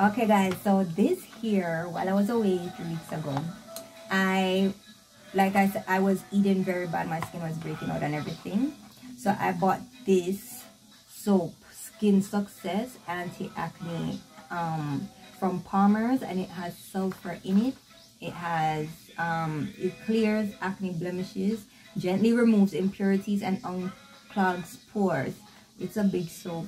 Okay guys, so this here, while I was away three weeks ago, I, like I said, I was eating very bad. My skin was breaking out and everything. So I bought this soap, Skin Success Anti-Acne um, from Palmer's and it has sulfur in it. It has, um, it clears acne blemishes, gently removes impurities and unclogs pores. It's a big soap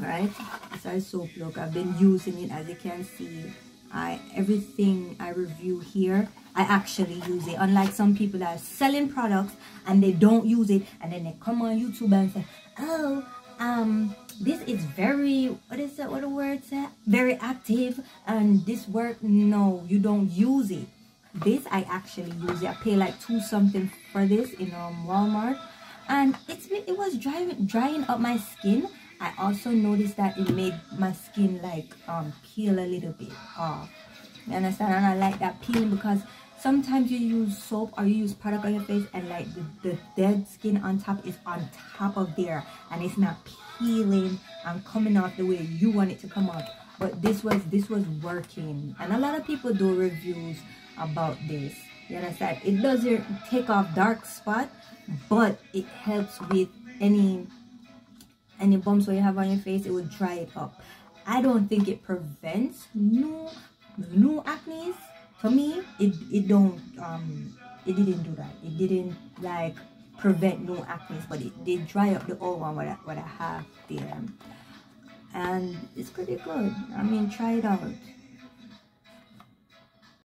right? It's a soap look i've been using it. As you can see i everything i review here i actually use it. Unlike some people that are selling products and they don't use it and then they come on youtube and say oh um this is very what is that what the word very active and this work no you don't use it. This i actually use it. I pay like two something for this in um walmart. And it's it was drying drying up my skin I also noticed that it made my skin like um, peel a little bit off. You understand? And I like that peeling because sometimes you use soap or you use product on your face and like the, the dead skin on top is on top of there and it's not peeling and coming off the way you want it to come off. But this was this was working and a lot of people do reviews about this. You understand? It doesn't take off dark spot but it helps with any any bumps where you have on your face it will dry it up. I don't think it prevents new new acne. For me it it don't um it didn't do that. It didn't like prevent new acne but it did dry up the old one what I, what I have there. And it's pretty good. I mean try it out